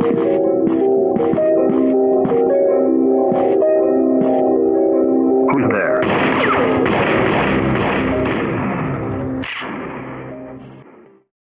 Who's there?